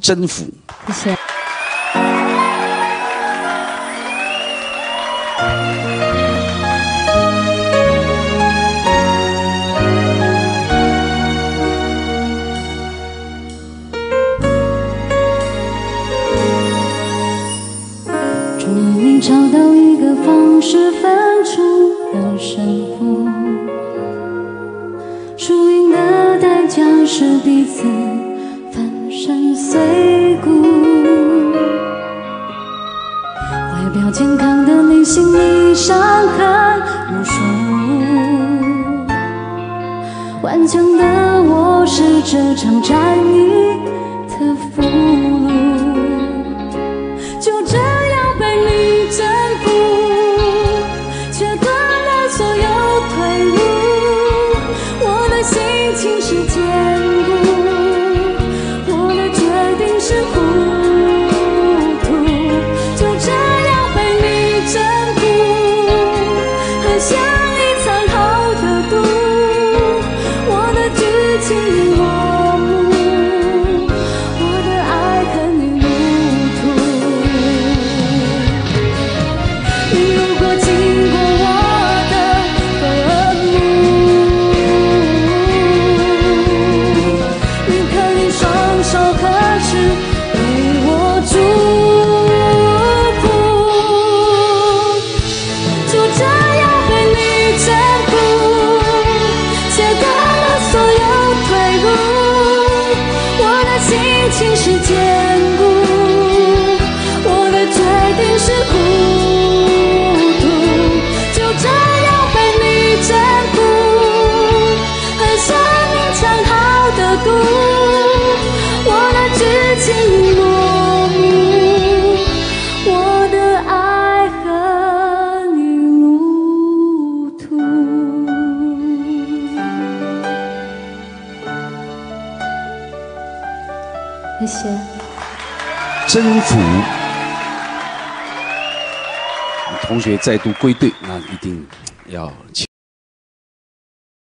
征服。谢谢。祝你找到一个方式分出胜负，输赢的代价是彼此。伤痕无数顽强的我是这场战役的俘 to you. 爱情世界谢谢。征服。同学再度归队，那一定要。